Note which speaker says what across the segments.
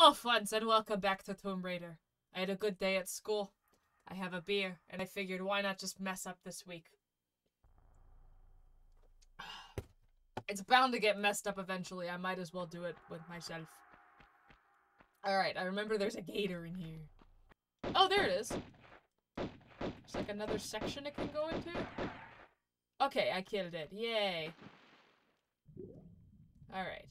Speaker 1: Hello, friends, and welcome back to Tomb Raider. I had a good day at school. I have a beer, and I figured why not just mess up this week? It's bound to get messed up eventually. I might as well do it with myself. Alright, I remember there's a gator in here. Oh, there it is. It's like another section it can go into. Okay, I killed it. Yay. Alright.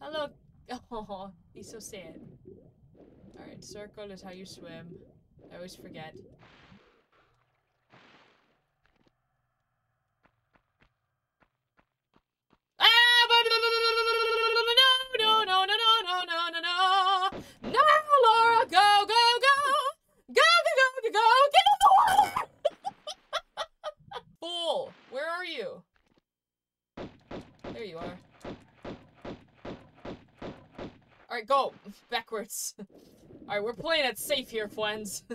Speaker 1: Hello. Oh, he's so sad. Alright, circle is how you swim. I always forget. Ah! No, no, no, no, no, no, no, no, no! No, Laura! Go, go, go! Go, go, go, go, go! Get in the water! Fool! Where are you? There you are. Alright, go! Backwards. Alright, we're playing it safe here, friends.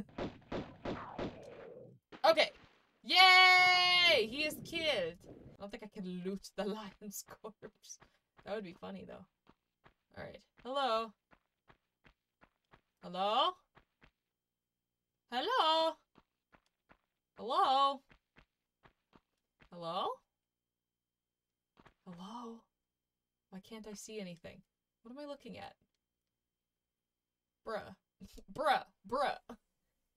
Speaker 1: okay. Yay! He is killed. I don't think I can loot the lion's corpse. That would be funny, though. Alright. Hello? Hello? Hello? Hello? Hello? Hello? Why can't I see anything? What am I looking at? Bruh. bruh. Bruh.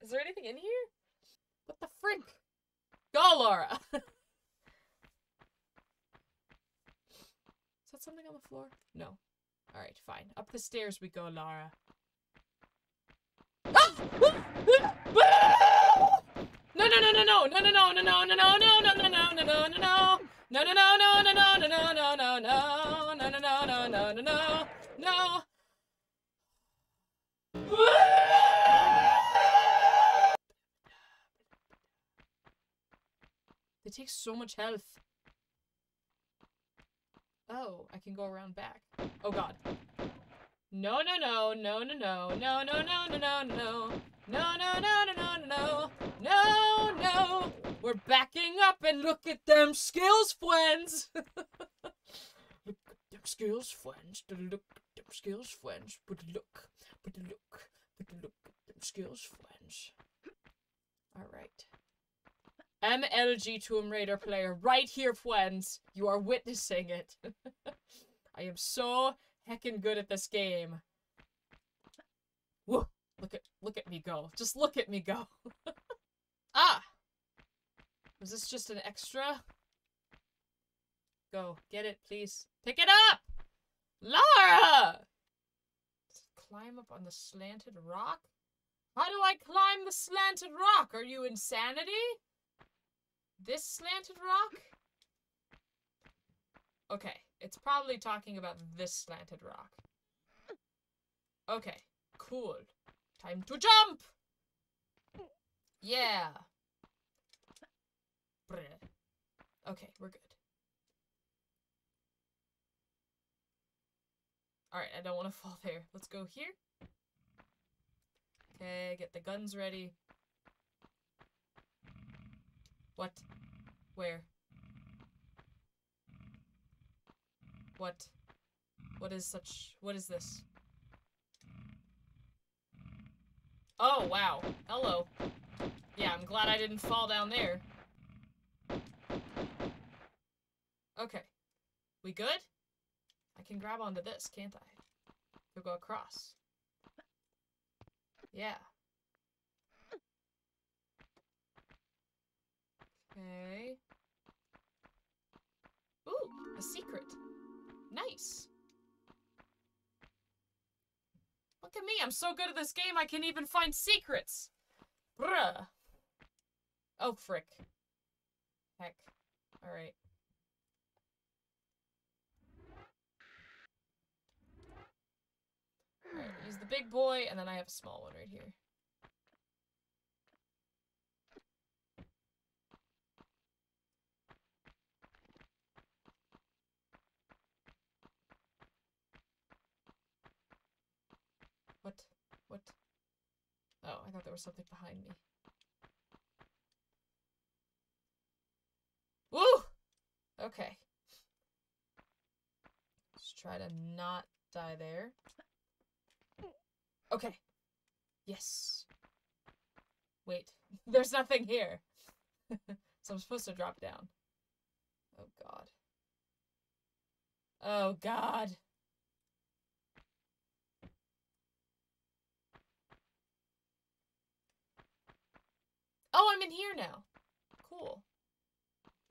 Speaker 1: Is there anything in here? What the frick? Go, Laura! Is that something on the floor? No. Alright, fine. Up the stairs we go. Ah! No, no, no, no, no, no, no, no, no, no, no, no, no, no, no, no, no, no, no. No, no, no, no, no, no, no, no, no, no, no, no, no, no, no, no, no, no, no. They take so much health. Oh, I can go around back. Oh god. No, no, no, no, no, no, no, no, no, no, no, no, no, no, no, no, no, no, no, no. We're backing up and look at them skills, friends. look at them skills, friends. Look at them skills, friends. But look, but look, look at skills, friends. All right. MLG Tomb Raider player right here, friends. You are witnessing it. I am so heckin' good at this game. Whoa! Look at look at me go. Just look at me go. ah! Was this just an extra? Go. Get it, please. Pick it up! Lara! Climb up on the slanted rock? How do I climb the slanted rock? Are you insanity? This slanted rock? Okay, it's probably talking about this slanted rock. Okay, cool. Time to jump! Yeah. Okay, we're good. Alright, I don't want to fall there. Let's go here. Okay, get the guns ready. What? Where? What? What is such- what is this? Oh, wow. Hello. Yeah, I'm glad I didn't fall down there. Okay. We good? Can grab onto this, can't I? We'll go across. Yeah. Okay. Ooh, a secret. Nice. Look at me, I'm so good at this game I can even find secrets. Bruh. Oh, frick. Heck. Alright. Alright, use the big boy, and then I have a small one right here. What? What? Oh, I thought there was something behind me. Woo! Okay. Let's try to not die there. Okay. Yes. Wait. There's nothing here. so I'm supposed to drop down. Oh god. Oh god. Oh, I'm in here now. Cool.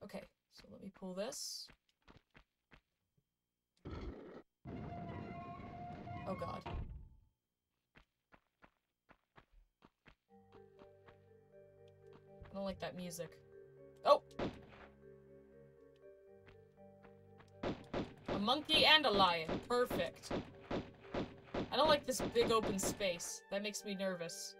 Speaker 1: Okay, so let me pull this. Oh god. Don't like that music. Oh! A monkey and a lion. Perfect. I don't like this big open space. That makes me nervous.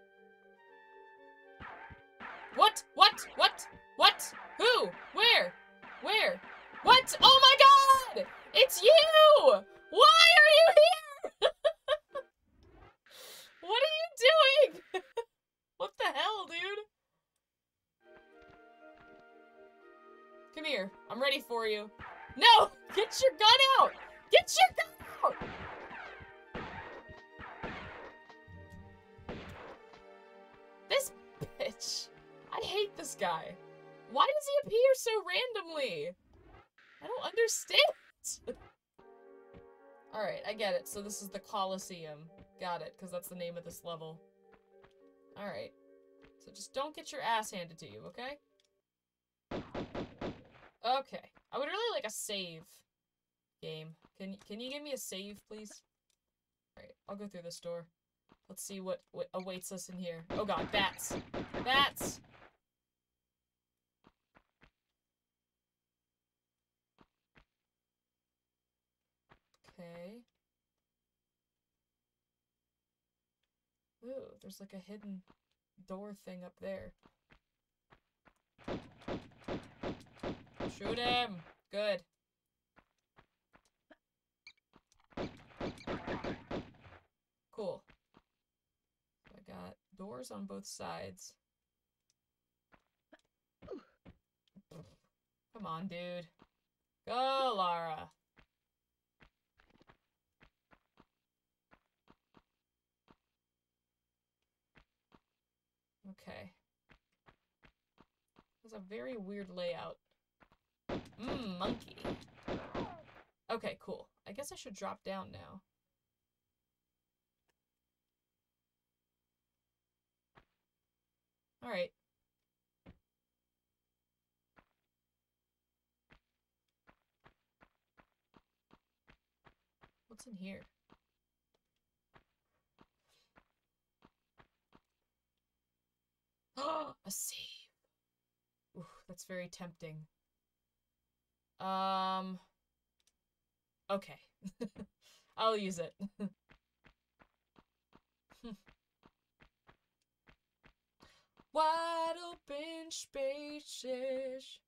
Speaker 1: I'm ready for you. No! Get your gun out! Get your gun out! This bitch. I hate this guy. Why does he appear so randomly? I don't understand. Alright, I get it. So this is the Colosseum. Got it, because that's the name of this level. Alright. So just don't get your ass handed to you, okay? Okay. I would really like a save game. Can, can you give me a save, please? Alright, I'll go through this door. Let's see what, what awaits us in here. Oh god, bats! Bats! Okay. Ooh, there's like a hidden door thing up there. Shoot him! Good. Cool. I got doors on both sides. Come on, dude. Go, Lara. Okay. It's a very weird layout. Mmm, monkey. Okay, cool. I guess I should drop down now. Alright. What's in here? a save. Ooh, that's very tempting. Um. Okay. I'll use it. Wide open spaces.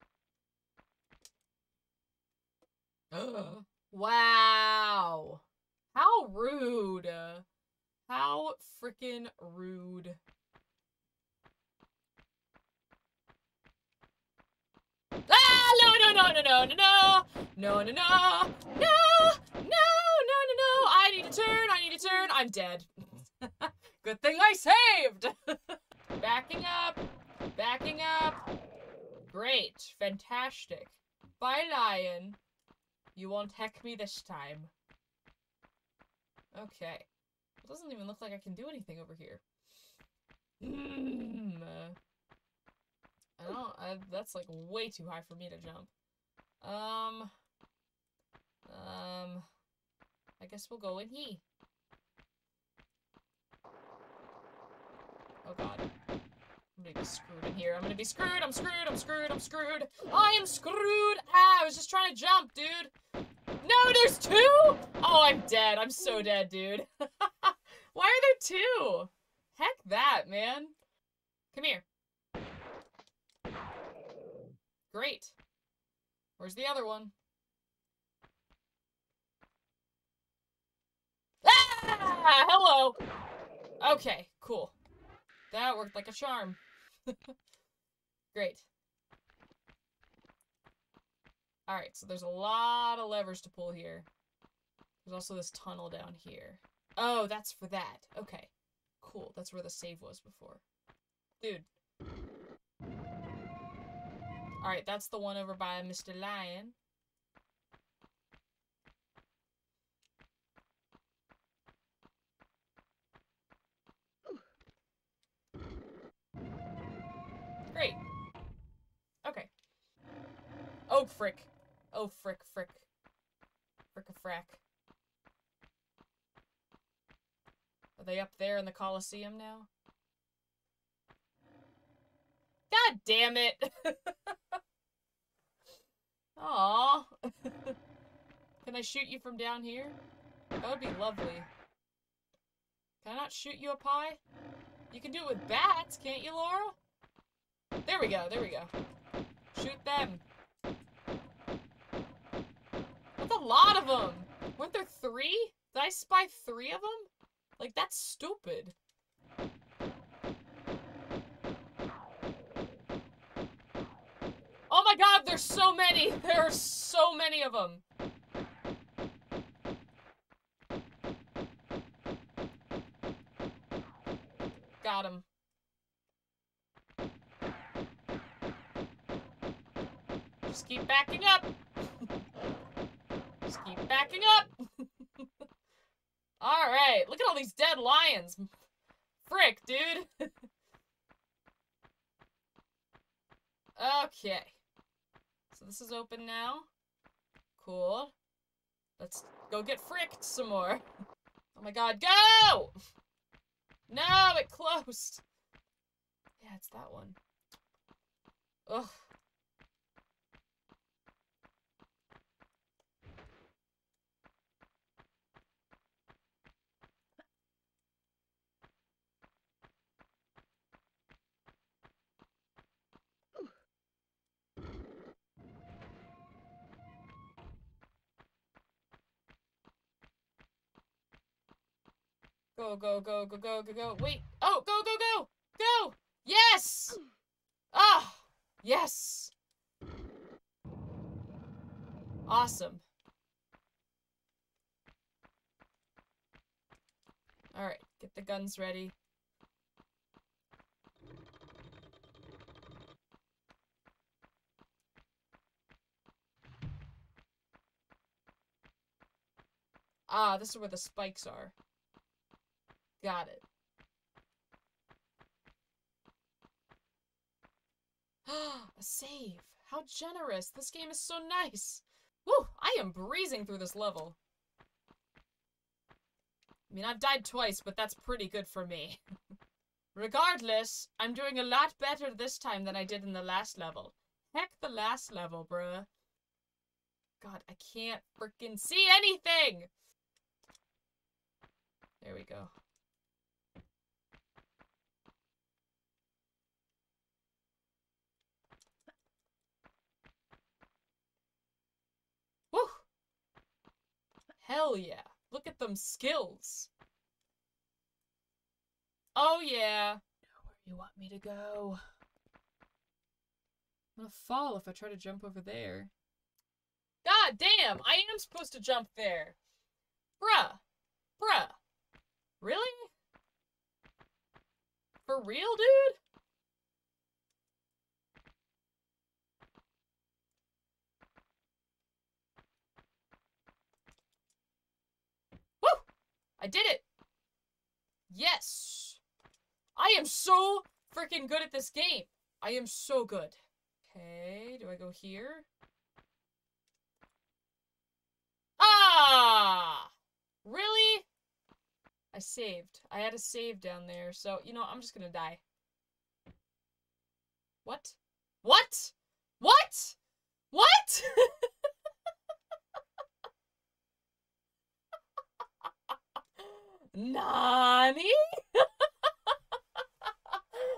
Speaker 1: wow. How rude. How freaking rude. Ah, no, no, no, no, no, no, no, no, no, no, no, no, no, no, I need to turn, I need to turn, I'm dead. Good thing I saved. Backing up, backing up. Great, fantastic. Bye, lion. You won't heck me this time. Okay. It doesn't even look like I can do anything over here. Mm. I don't, I, that's like way too high for me to jump. Um, um, I guess we'll go in he. Oh god. I'm gonna be screwed in here. I'm gonna be screwed, I'm screwed, I'm screwed, I'm screwed. I am screwed! Ah, I was just trying to jump, dude. No, there's two? Oh, I'm dead. I'm so dead, dude. Why are there two? Heck that, man. Come here. Great. Where's the other one? Ah! Hello! Okay, cool. That worked like a charm. Great. Alright, so there's a lot of levers to pull here. There's also this tunnel down here. Oh, that's for that. Okay. cool. That's where the save was before. Dude. Alright, that's the one over by Mr. Lion. Great. Okay. Oh, frick. Oh, frick, frick. Frick a frack. Are they up there in the Coliseum now? God damn it! Aww. Can I shoot you from down here? That would be lovely. Can I not shoot you up high? You can do it with bats, can't you, Laura? There we go, there we go. Shoot them. That's a lot of them! Weren't there three? Did I spy three of them? Like, that's stupid. God, there's so many! There are so many of them! Got him. Just keep backing up! Just keep backing up! Alright, look at all these dead lions! Frick, dude! okay. So this is open now. Cool. Let's go get fricked some more. Oh my god, go! No, it closed. Yeah, it's that one. Ugh. Go, go, go, go, go, go, go. Wait. Oh, go, go, go. Go. Yes. Ah. Yes. Awesome. Alright, get the guns ready. Ah, this is where the spikes are. Got it. a save. How generous. This game is so nice. Woo, I am breezing through this level. I mean, I've died twice, but that's pretty good for me. Regardless, I'm doing a lot better this time than I did in the last level. Heck the last level, bruh. God, I can't freaking see anything! There we go. Woo! Hell yeah. Look at them skills. Oh yeah. Know where you want me to go. I'm gonna fall if I try to jump over there. God damn! I am supposed to jump there. Bruh. Bruh. Really? For real, dude? I did it! Yes! I am so freaking good at this game! I am so good. Okay, do I go here? Ah! Really? I saved. I had a save down there, so, you know, I'm just gonna die. What? What? What? What? Nani?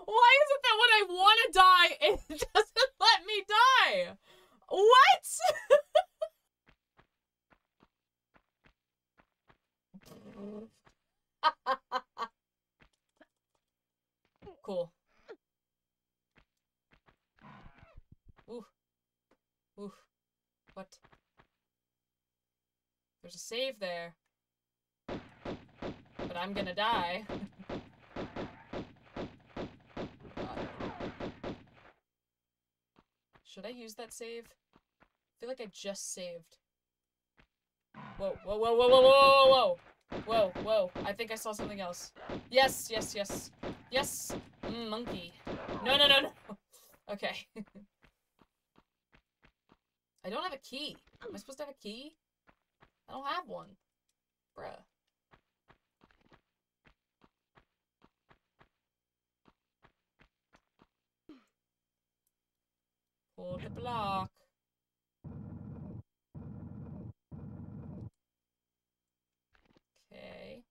Speaker 1: Why is it that when I want to die, it doesn't let me die? What? cool. Ooh. Ooh. What? There's a save there I'm gonna die. Should I use that save? I feel like I just saved. Whoa, whoa, whoa, whoa, whoa, whoa, whoa, whoa, whoa. I think I saw something else. Yes, yes, yes. Yes, mm, monkey. No, no, no, no. Okay. I don't have a key. Am I supposed to have a key? I don't have one. Bruh. The block. Okay.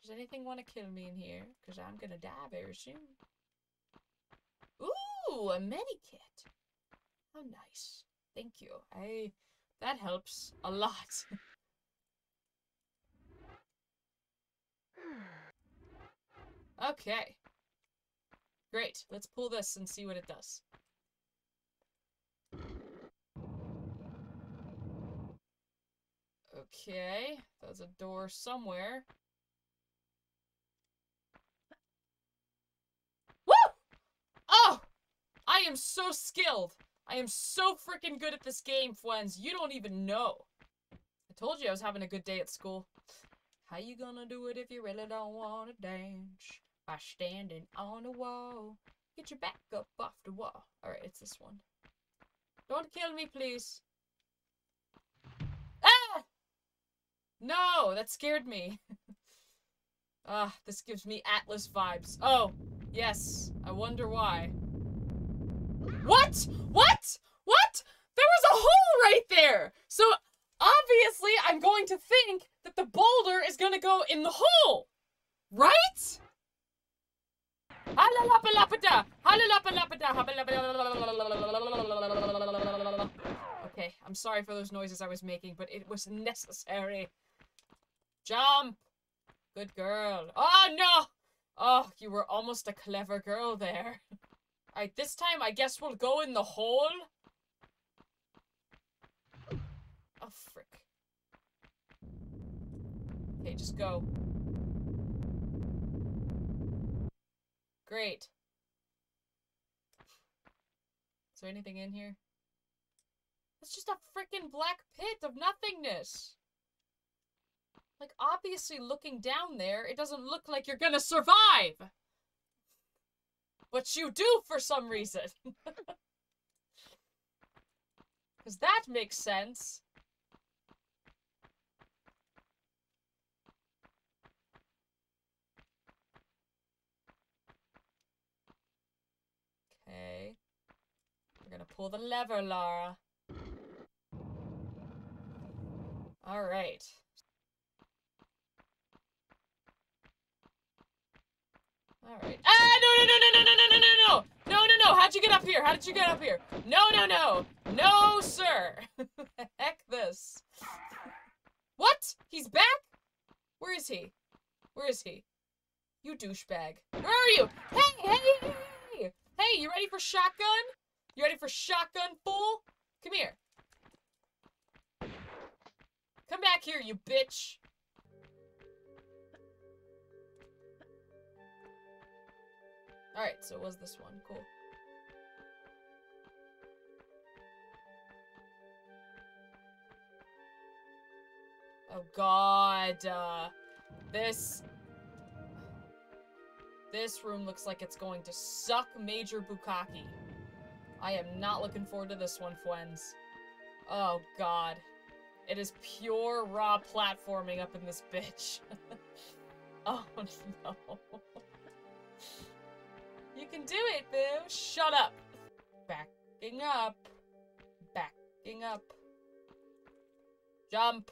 Speaker 1: Does anything want to kill me in here? Because I'm gonna die very soon. Ooh, a medikit. How nice. Thank you. I... That helps a lot. okay. Great. Let's pull this and see what it does. Okay. There's a door somewhere. Woo! Oh! I am so skilled. I am so freaking good at this game, friends. You don't even know. I told you I was having a good day at school. How you gonna do it if you really don't wanna dance? By standing on the wall. Get your back up off the wall. Alright, it's this one. Don't kill me, please. Ah! No, that scared me. Ah, this gives me Atlas vibes. Oh, yes. I wonder why. What? What? What? There was a hole right there! So, obviously, I'm going to think that the boulder is gonna go in the hole! Right? Okay, I'm sorry for those noises I was making, but it was necessary. Jump! Good girl. Oh, no! Oh, you were almost a clever girl there. Alright, this time I guess we'll go in the hole. Oh, frick. Okay, just go. Great. Is there anything in here? It's just a freaking black pit of nothingness. Like, obviously looking down there, it doesn't look like you're gonna survive! But you do for some reason! Because that makes sense. Okay. We're gonna pull the lever, Lara. Alright. Alright. Ah, no, no, no, no, no, no, no, no, no, no! No, no, no! How'd you get up here? How did you get up here? No, no, no! No, sir! Heck this. What? He's back? Where is he? Where is he? You douchebag. Where are you? Hey, hey, hey! Hey, you ready for shotgun? You ready for shotgun, fool? Come here. Come back here, you bitch. Alright, so it was this one. Cool. Oh god, uh, this this room looks like it's going to suck Major Bukaki. I am not looking forward to this one, friends. Oh, God. It is pure raw platforming up in this bitch. oh, no. you can do it, boo! Shut up! Backing up. Backing up. Jump!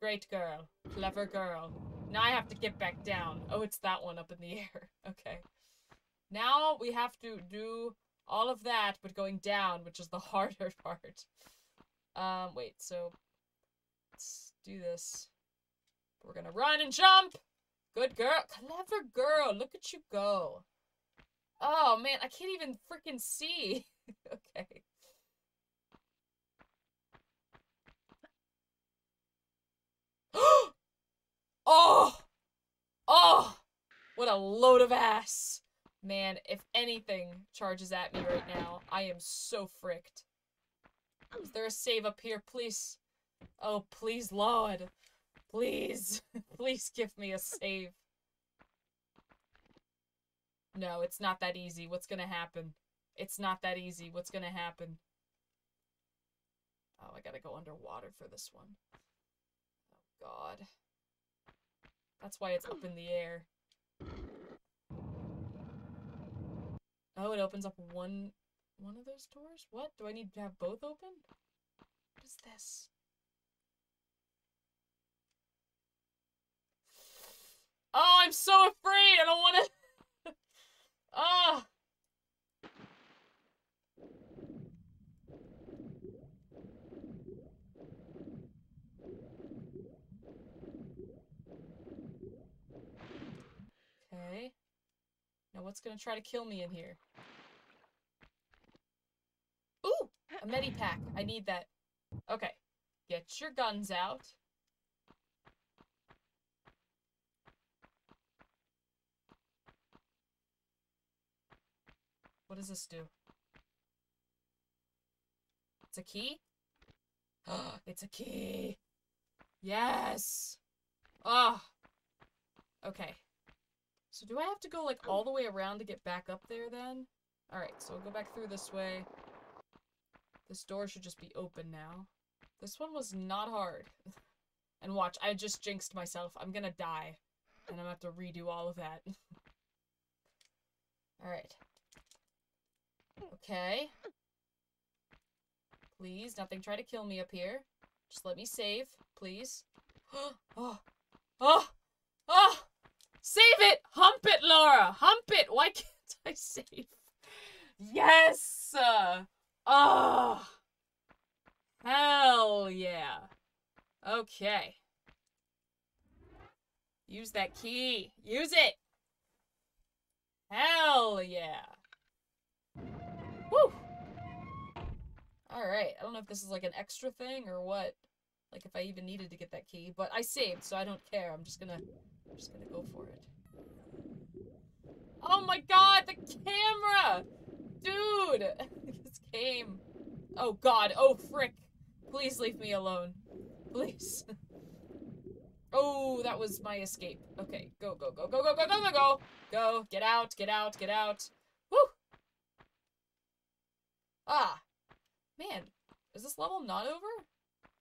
Speaker 1: Great girl. Clever girl. Now I have to get back down. Oh, it's that one up in the air. Okay. Now we have to do all of that, but going down, which is the harder part. Um, wait, so let's do this. We're gonna run and jump! Good girl. Clever girl. Look at you go. Oh, man, I can't even freaking see. okay. Oh! Oh! What a load of ass! Man, if anything charges at me right now, I am so fricked. Is there a save up here, please? Oh, please, Lord. Please. please give me a save. No, it's not that easy. What's gonna happen? It's not that easy. What's gonna happen? Oh, I gotta go underwater for this one. Oh, God. That's why it's up in the air. Oh, it opens up one one of those doors? What? Do I need to have both open? What is this? Oh, I'm so afraid! I don't want to... oh! Okay. Now what's gonna try to kill me in here? Ooh! A medipack. I need that. Okay. Get your guns out. What does this do? It's a key? it's a key! Yes! Oh! Okay. So do I have to go, like, all the way around to get back up there, then? Alright, so I'll go back through this way. This door should just be open now. This one was not hard. and watch, I just jinxed myself. I'm gonna die. And I'm gonna have to redo all of that. Alright. Okay. Please, nothing try to kill me up here. Just let me save, please. oh! Oh! Oh! Save it! Hump it, Laura! Hump it! Why can't I save? Yes! Uh, oh! Hell yeah. Okay. Use that key. Use it! Hell yeah. Woo! Alright, I don't know if this is like an extra thing or what. Like if I even needed to get that key, but I saved, so I don't care. I'm just gonna, I'm just gonna go for it. Oh my god, the camera! Dude! this game. Oh god, oh frick. Please leave me alone. Please. oh, that was my escape. Okay, go, go, go, go, go, go, go, go, go! Go, get out, get out, get out. Woo! Ah. Man, is this level not over?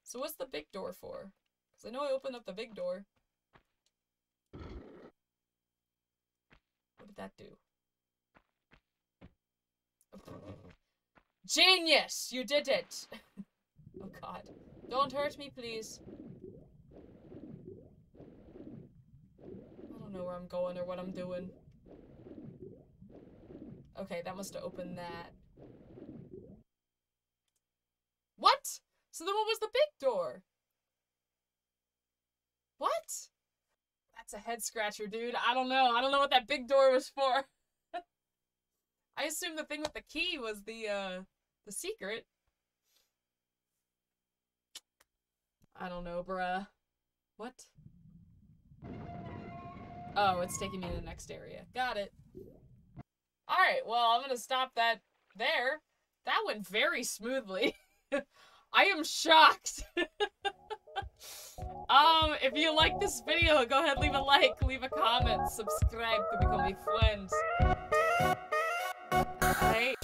Speaker 1: So what's the big door for? Because I know I opened up the big door. Did that do? Genius! You did it! oh god. Don't hurt me, please. I don't know where I'm going or what I'm doing. Okay, that must have opened that. What? So then what was the big door? What? That's a head scratcher, dude. I don't know. I don't know what that big door was for. I assume the thing with the key was the, uh, the secret. I don't know, bruh. What? Oh, it's taking me to the next area. Got it. Alright, well, I'm gonna stop that there. That went very smoothly. I am shocked. um, if you like this video, go ahead, leave a like, leave a comment, subscribe to become a friend. Hey.